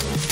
you